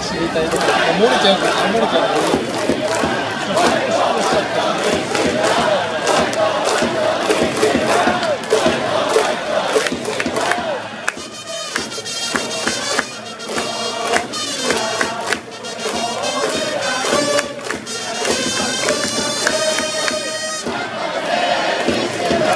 知りたいとか漏れちゃうから漏れちゃうから。